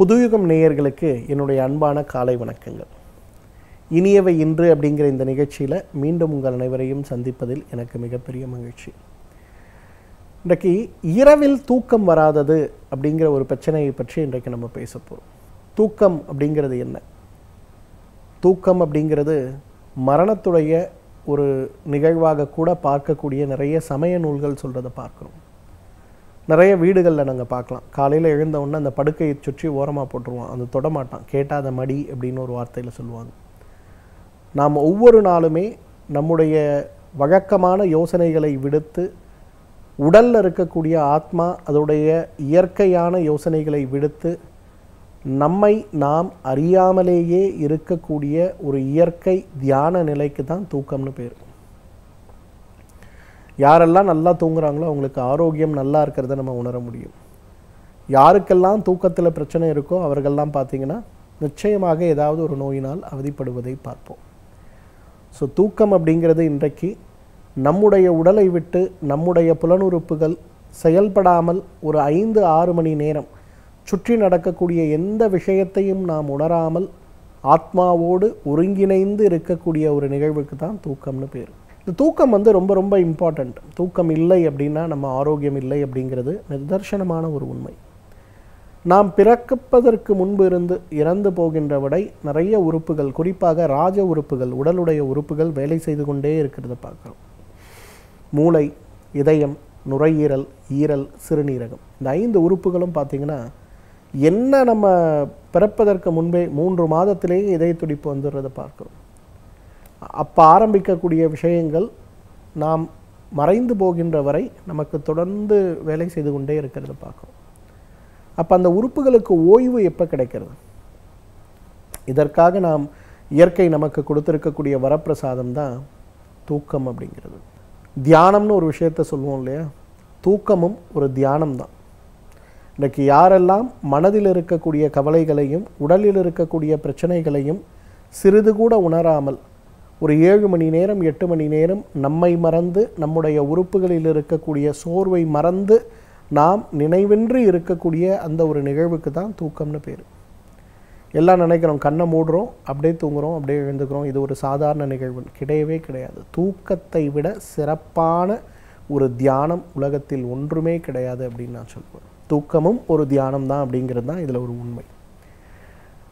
புதுயுகம் நேயர்களுக்கு என்னுடைய அன்பான காலை வணக்கங்கள். இனியவை இன்று அப்படிங்கிற இந்த நிகழ்ச்சியில் மீண்டும் உங்கள் அனைவரையும் சந்திப்பதில் எனக்கு மிகப்பெரிய மகிழ்ச்சி. இன்றைக்கு இரவில் தூக்கம் வராதது அப்படிங்கிற ஒரு பிரச்சனையை பற்றி இன்றைக்கு நம்ம பேச போகிறோம் தூக்கம் அப்படிங்கிறது என்ன? தூக்கம் அப்படிங்கிறது மரணத்துடைய ஒரு நிகழ்வாக கூட பார்க்கக்கூடிய நிறைய சமய நூல்கள் சொல்கிறத பார்க்குறோம். நிறைய வீடுகளில் நாங்கள் பார்க்கலாம். காலையில் எழுந்த உடனே அந்த படுக்கையை சுற்றி ஓரமாக போட்டுருவான் அது தொடமாட்டான். கேட்டாத மடி அப்படின்னு ஒரு வார்த்தையில் சொல்லுவாங்க. நாம் ஒவ்வொரு நாளுமே நம்முடைய வழக்கமான யோசனைகளை விடுத்து உடலில் இருக்கக்கூடிய ஆத்மா அதோடைய இயற்கையான யோசனைகளை விடுத்து நம்மை நாம் அறியாமலேயே இருக்கக்கூடிய ஒரு இயற்கை தியான நிலைக்கு தான் தூக்கம்னு பேர். யாரெல்லாம் நல்லா தூங்குறாங்களோ அவங்களுக்கு ஆரோக்கியம் நல்லா இருக்கிறத நம்ம உணர முடியும். யாருக்கெல்லாம் தூக்கத்தில் பிரச்சனை இருக்கோ அவர்கள்லாம் பார்த்தீங்கன்னா நிச்சயமாக ஏதாவது ஒரு நோயினால் அவதிப்படுவதை பார்ப்போம். ஸோ தூக்கம் அப்படிங்கிறது இன்றைக்கு நம்முடைய உடலை விட்டு நம்முடைய புலனுறுப்புகள் செயல்படாமல் ஒரு ஐந்து ஆறு மணி நேரம் சுற்றி நடக்கக்கூடிய எந்த விஷயத்தையும் நாம் உணராமல் ஆத்மாவோடு ஒருங்கிணைந்து இருக்கக்கூடிய ஒரு நிகழ்வுக்கு தான் தூக்கம்னு பேர். இந்த தூக்கம் வந்து ரொம்ப ரொம்ப இம்பார்ட்டண்ட் தூக்கம் இல்லை அப்படின்னா நம்ம ஆரோக்கியம் இல்லை அப்படிங்கிறது நிதர்சனமான ஒரு உண்மை. நாம் பிறக்கப்பதற்கு முன்பு இருந்து இறந்து போகின்ற விடை நிறைய உறுப்புகள் குறிப்பாக ராஜ உறுப்புகள் உடலுடைய உறுப்புகள் வேலை செய்து கொண்டே இருக்கிறத பார்க்குறோம். மூளை இதயம் நுரையீரல் ஈரல் சிறுநீரகம். இந்த ஐந்து உறுப்புகளும் பார்த்திங்கன்னா என்ன நம்ம பிறப்பதற்கு முன்பே மூன்று மாதத்திலேயே இதய துடிப்பு வந்துடுறதை பார்க்குறோம். அப்போ ஆரம்பிக்கக்கூடிய விஷயங்கள் நாம் மறைந்து போகின்ற வரை நமக்கு தொடர்ந்து வேலை செய்து கொண்டே இருக்கிறத பார்க்கும் அப்போ அந்த உறுப்புகளுக்கு ஓய்வு எப்போ கிடைக்கிறது? இதற்காக நாம் இயற்கை நமக்கு கொடுத்துருக்கக்கூடிய வரப்பிரசாதம் தான் தூக்கம் அப்படிங்கிறது. தியானம்னு ஒரு விஷயத்த சொல்லுவோம் இல்லையா? தூக்கமும் ஒரு தியானம் தான். இன்றைக்கு யாரெல்லாம் மனதில் இருக்கக்கூடிய கவலைகளையும் உடலில் இருக்கக்கூடிய பிரச்சனைகளையும் சிறிது கூட உணராமல் ஒரு ஏழு மணி நேரம் எட்டு மணி நேரம் நம்மை மறந்து நம்முடைய உறுப்புகளில் இருக்கக்கூடிய சோர்வை மறந்து நாம் நினைவின்றி இருக்கக்கூடிய அந்த ஒரு நிகழ்வுக்கு தான் தூக்கம்னு பேர். எல்லாம் நினைக்கிறோம் கண்ணை மூடுறோம் அப்படியே தூங்குறோம் அப்படியே எழுந்துக்கிறோம். இது ஒரு சாதாரண நிகழ்வு கிடையவே கிடையாது. தூக்கத்தை விட சிறப்பான ஒரு தியானம் உலகத்தில் ஒன்றுமே கிடையாது அப்படின்னு நான் சொல்லுவேன் தூக்கமும் ஒரு தியானம் தான் அப்படிங்கிறது தான் இதில் ஒரு உண்மை.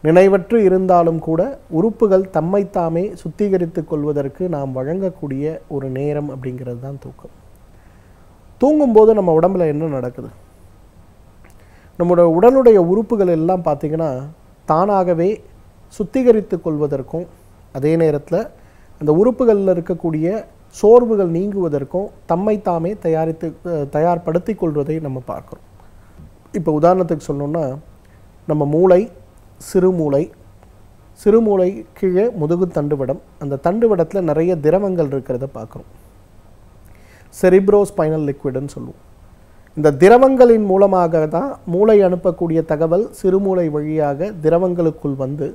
நினைவற்று இருந்தாலும் கூட உறுப்புகள் தம்மைத்தாமே சுத்திகரித்து கொள்வதற்கு நாம் வழங்கக்கூடிய ஒரு நேரம் அப்படிங்கிறது தான் தூக்கம். தூங்கும்போது நம்ம உடம்புல என்ன நடக்குது? நம்மளோட உடலுடைய உறுப்புகள் எல்லாம் பார்த்திங்கன்னா தானாகவே சுத்திகரித்து கொள்வதற்கும் அதே நேரத்தில் அந்த உறுப்புகளில் இருக்கக்கூடிய சோர்வுகள் நீங்குவதற்கும் தம்மைத்தாமே தயாரித்து தயார்படுத்தி கொள்வதை நம்ம பார்க்குறோம். இப்போ உதாரணத்துக்கு சொல்லணுன்னா நம்ம மூளை சிறுமூளை சிறுமூளை கீழே முதுகு தண்டுவடம். அந்த தண்டுவடத்தில் நிறைய திரவங்கள் இருக்கிறத பார்க்குறோம். செரிப்ரோ ஸ்பைனல் லிக்விடுன்னு சொல்லுவோம். இந்த திரவங்களின் மூலமாக தான் மூளை அனுப்பக்கூடிய தகவல் சிறுமூளை வழியாக திரவங்களுக்குள் வந்து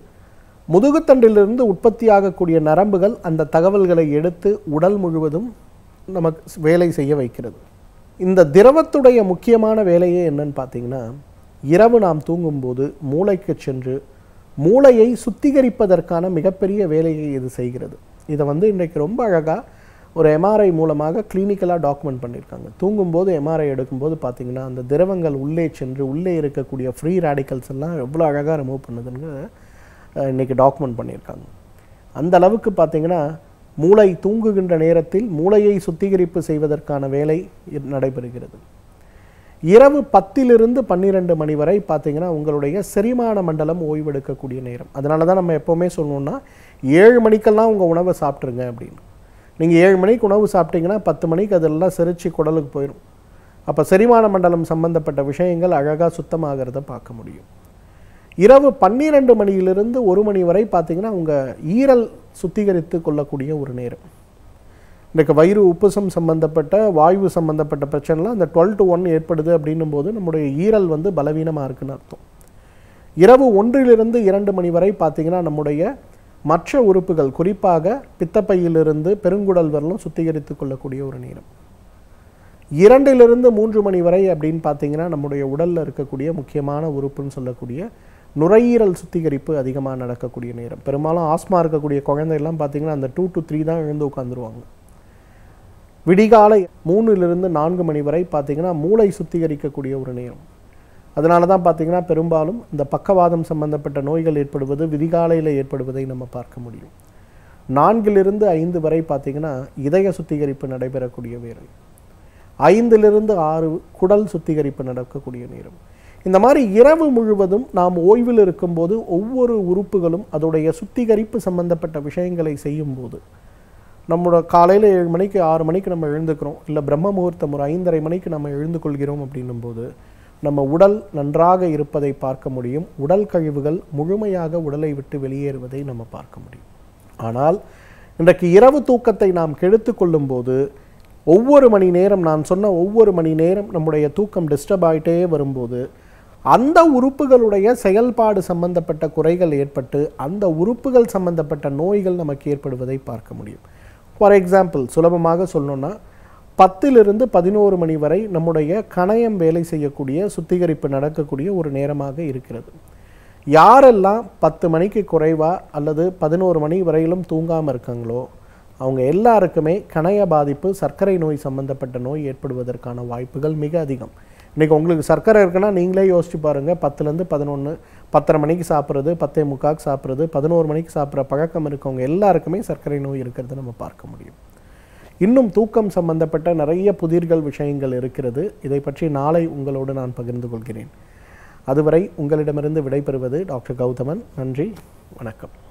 முதுகுத்தண்டிலிருந்து உற்பத்தியாகக்கூடிய நரம்புகள் அந்த தகவல்களை எடுத்து உடல் முழுவதும் நமக்கு வேலை செய்ய வைக்கிறது. இந்த திரவத்துடைய முக்கியமான வேலையே என்னன்னு பார்த்தீங்கன்னா இரவு நாம் தூங்கும்போது மூளைக்கு சென்று மூளையை சுத்திகரிப்பதற்கான மிகப்பெரிய வேலையை இது செய்கிறது. இதை வந்து இன்றைக்கு ரொம்ப அழகாக ஒரு எம்ஆர்ஐ மூலமாக கிளினிக்கலாக டாக்குமெண்ட் பண்ணியிருக்காங்க. தூங்கும்போது எம்ஆர்ஐ எடுக்கும்போது பார்த்தீங்கன்னா அந்த திரவங்கள் உள்ளே சென்று உள்ளே இருக்கக்கூடிய ஃப்ரீ ரேடிக்கல்ஸ் எல்லாம் எவ்வளோ அழகாக ரிமூவ் பண்ணுதுன்னு இன்றைக்கி டாக்குமெண்ட் பண்ணியிருக்காங்க. அந்த அளவுக்கு பார்த்தீங்கன்னா மூளை தூங்குகின்ற நேரத்தில் மூளையை சுத்திகரிப்பு செய்வதற்கான வேலை நடைபெறுகிறது. இரவு பத்திலிருந்து பன்னிரெண்டு மணி வரை பார்த்தீங்கன்னா உங்களுடைய செரிமான மண்டலம் ஓய்வெடுக்கக்கூடிய நேரம். அதனால தான் நம்ம எப்போவுமே சொல்லணும்னா ஏழு மணிக்கெல்லாம் உங்கள் உணவை சாப்பிட்ருங்க அப்படின்னு. நீங்கள் ஏழு மணிக்கு உணவு சாப்பிட்டீங்கன்னா பத்து மணிக்கு அதெல்லாம் செரிச்சு குடலுக்கு போயிடும் அப்போ செரிமான மண்டலம் சம்பந்தப்பட்ட விஷயங்கள் அழகாக சுத்தமாகிறத பார்க்க முடியும். இரவு பன்னிரெண்டு மணியிலிருந்து ஒரு மணி வரை பார்த்தீங்கன்னா உங்கள் ஈரல் சுத்திகரித்து கொள்ளக்கூடிய ஒரு நேரம். இன்றைக்கு வயிறு உப்புசம் சம்பந்தப்பட்ட வாயு சம்பந்தப்பட்ட பிரச்சனைலாம் அந்த டுவெல் டு ஒன் ஏற்படுது அப்படின்னும் போது நம்முடைய ஈரல் வந்து பலவீனமாக இருக்குன்னு அர்த்தம். இரவு ஒன்றிலிருந்து இரண்டு மணி வரை பார்த்திங்கன்னா நம்முடைய மற்ற உறுப்புகள் குறிப்பாக பித்தப்பையிலிருந்து பெருங்குடல் வரலும் சுத்திகரித்து கொள்ளக்கூடிய ஒரு நேரம். இரண்டிலிருந்து மூன்று மணி வரை அப்படின்னு பார்த்தீங்கன்னா நம்முடைய உடலில் இருக்கக்கூடிய முக்கியமான உறுப்புன்னு சொல்லக்கூடிய நுரையீரல் சுத்திகரிப்பு அதிகமாக நடக்கக்கூடிய நேரம். பெரும்பாலும் ஆஸ்மா இருக்கக்கூடிய குழந்தையெல்லாம் பார்த்தீங்கன்னா அந்த டூ டு த்ரீ தான் எழுந்து உட்காந்துருவாங்க விடிகாலை மூணுலேருந்து நான்கு மணி வரை பார்த்தீங்கன்னா மூளை சுத்திகரிக்கக்கூடிய ஒரு நேரம். அதனால தான் பார்த்தீங்கன்னா பெரும்பாலும் இந்த பக்கவாதம் சம்பந்தப்பட்ட நோய்கள் ஏற்படுவது விதிகாலையில் ஏற்படுவதை நம்ம பார்க்க முடியும். நான்கிலிருந்து ஐந்து வரை பார்த்தீங்கன்னா இதய சுத்திகரிப்பு நடைபெறக்கூடிய வேலை ஐந்திலிருந்து ஆறு குடல் சுத்திகரிப்பு நடக்கக்கூடிய நேரம். இந்த மாதிரி இரவு முழுவதும் நாம் ஓய்வில் இருக்கும்போது ஒவ்வொரு உறுப்புகளும் அதோடைய சுத்திகரிப்பு சம்பந்தப்பட்ட விஷயங்களை செய்யும்போது நம்மளோட காலையில் ஏழு மணிக்கு ஆறு மணிக்கு நம்ம எழுந்துக்கிறோம். இல்லை பிரம்ம முகூர்த்தம் ஒரு ஐந்தரை மணிக்கு நம்ம எழுந்து கொள்கிறோம் அப்படின்னும் போது நம்ம உடல் நன்றாக இருப்பதை பார்க்க முடியும். உடல் கழிவுகள் முழுமையாக உடலை விட்டு வெளியேறுவதை நம்ம பார்க்க முடியும். ஆனால் இன்றைக்கு இரவு தூக்கத்தை நாம் கெடுத்து கொள்ளும்போது ஒவ்வொரு மணி நேரம் நான் சொன்ன ஒவ்வொரு மணி நேரம் நம்முடைய தூக்கம் டிஸ்டர்ப் ஆகிட்டே வரும்போது அந்த உறுப்புகளுடைய செயல்பாடு சம்பந்தப்பட்ட குறைகள் ஏற்பட்டு அந்த உறுப்புகள் சம்பந்தப்பட்ட நோய்கள் நமக்கு ஏற்படுவதை பார்க்க முடியும். ஃபார் எக்ஸாம்பிள் சுலபமாக சொல்லணும்னா பத்திலிருந்து பதினோரு மணி வரை நம்முடைய கணையம் வேலை செய்யக்கூடிய சுத்திகரிப்பு நடக்கக்கூடிய ஒரு நேரமாக இருக்கிறது. யாரெல்லாம் பத்து மணிக்கு குறைவாக அல்லது பதினோரு மணி வரையிலும் தூங்காமல் இருக்காங்களோ அவங்க எல்லாருக்குமே கணைய பாதிப்பு சர்க்கரை நோய் சம்பந்தப்பட்ட நோய் ஏற்படுவதற்கான வாய்ப்புகள் மிக அதிகம். இன்றைக்கி உங்களுக்கு சர்க்கரை இருக்குன்னா நீங்களே யோசிச்சு பாருங்கள் பத்துலேருந்து பதினொன்று பத்தரை மணிக்கு சாப்பிட்றது பத்தே முக்காக்கு சாப்பிட்றது பதினோரு மணிக்கு சாப்பிட்ற பழக்கம் இருக்கவங்க எல்லாருக்குமே சர்க்கரை நோய் இருக்கிறது நம்ம பார்க்க முடியும். இன்னும் தூக்கம் சம்பந்தப்பட்ட நிறைய புதிர்கள் விஷயங்கள் இருக்கிறது. இதை பற்றி நாளை உங்களோடு நான் பகிர்ந்து கொள்கிறேன். அதுவரை உங்களிடமிருந்து விடைபெறுவது டாக்டர் கௌதமன். நன்றி வணக்கம்.